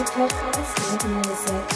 Exclusive podcast with music. Smooth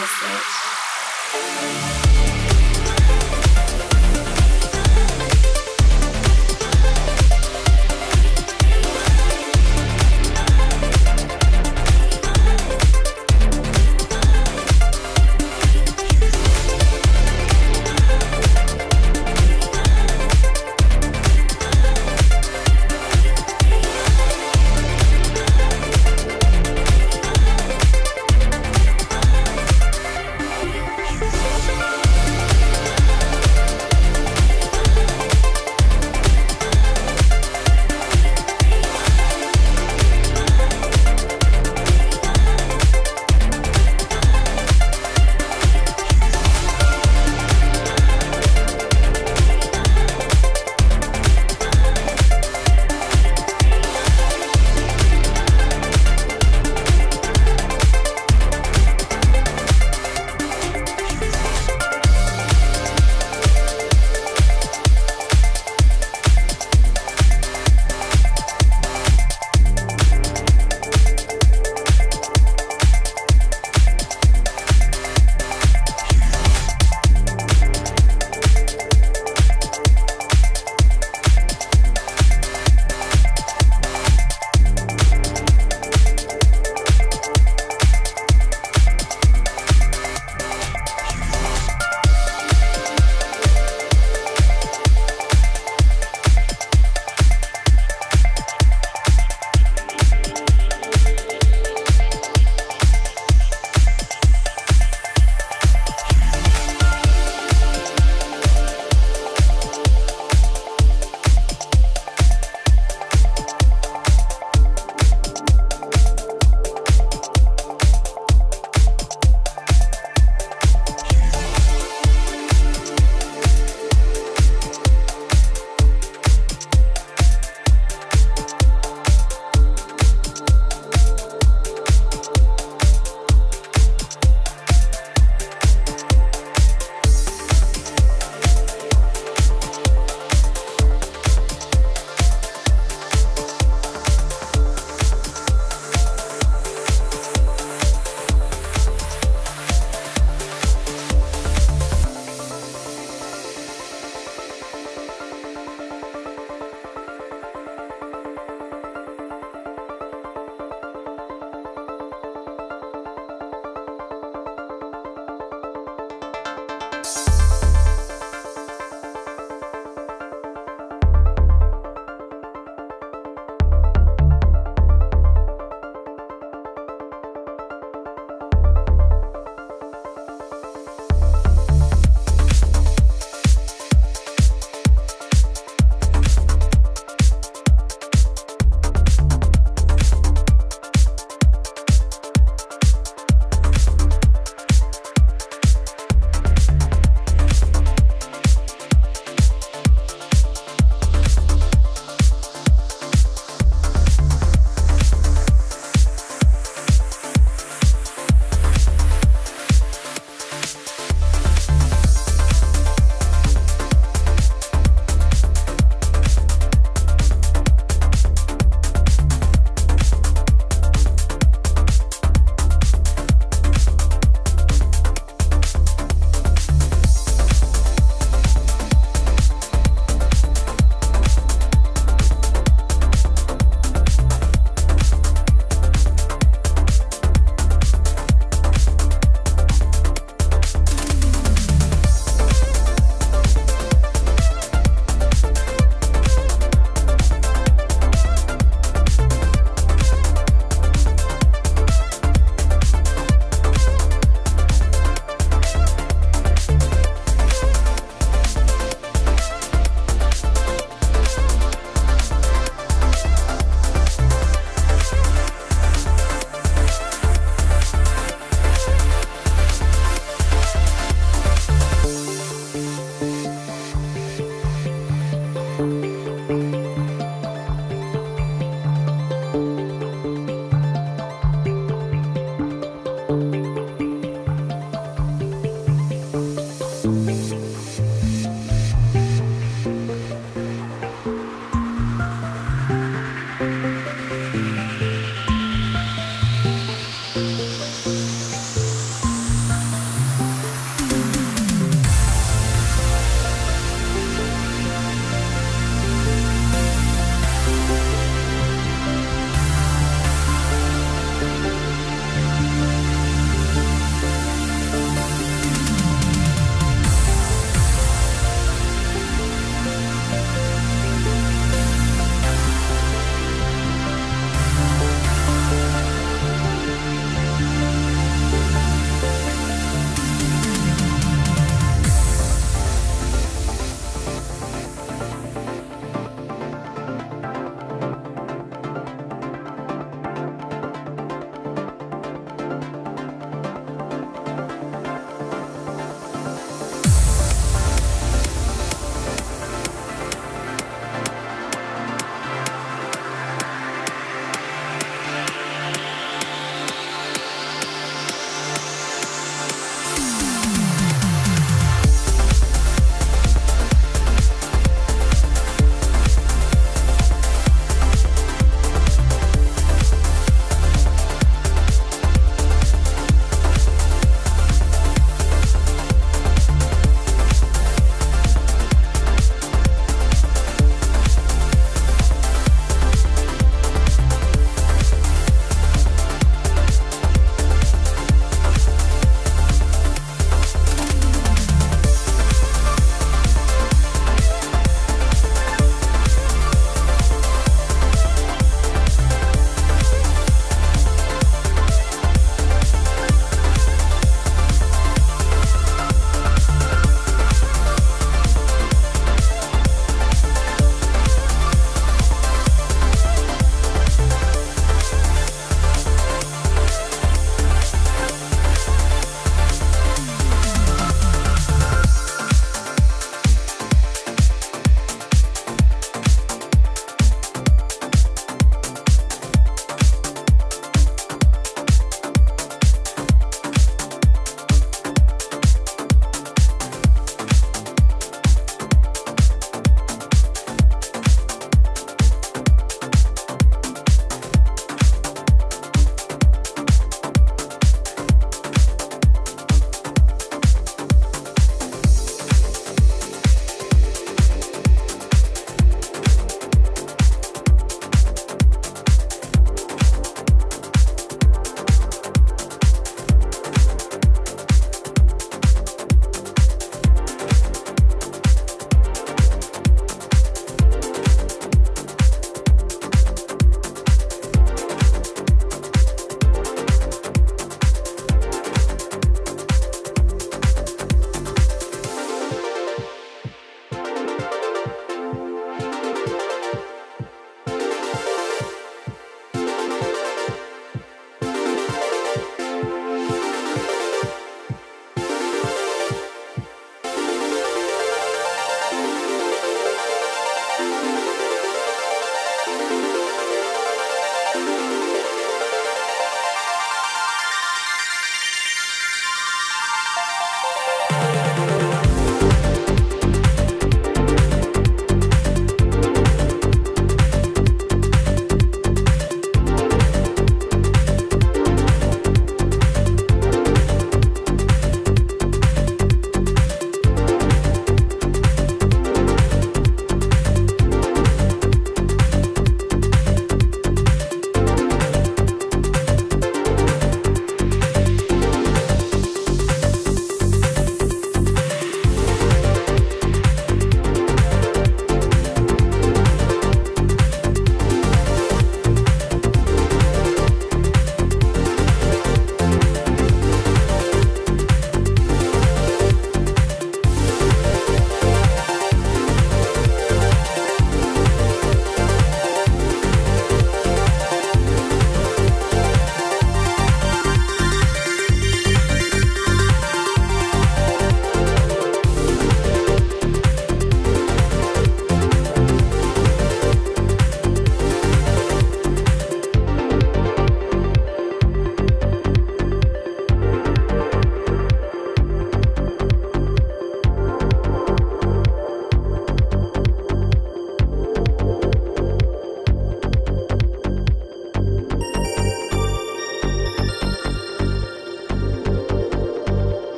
Illicit.